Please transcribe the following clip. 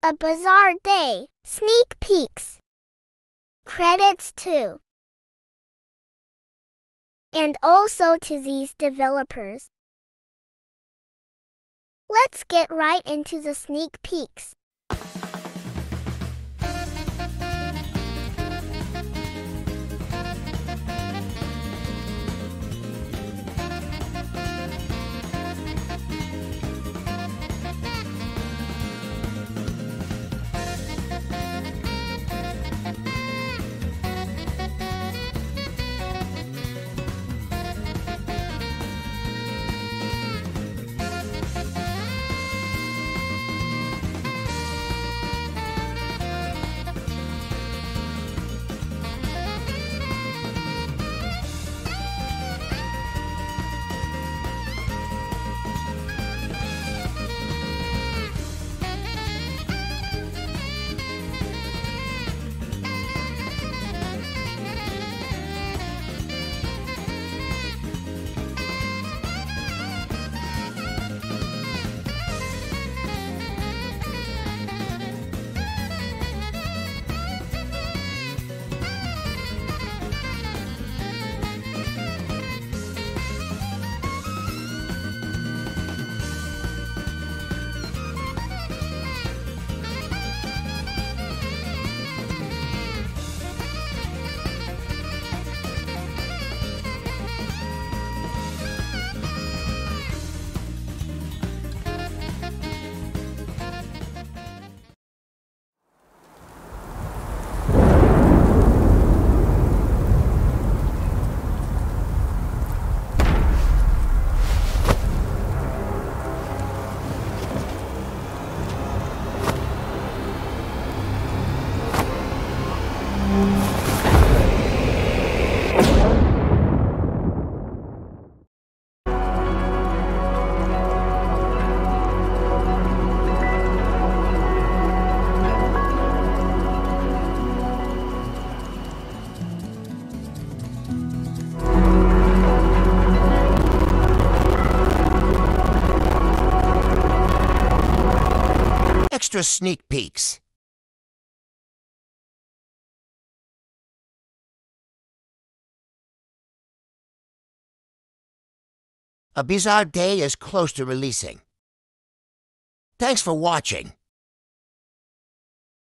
A Bizarre Day, sneak peeks. Credits to and also to these developers. Let's get right into the sneak peeks. Extra sneak peeks. A Bizarre Day is close to releasing. Thanks for watching.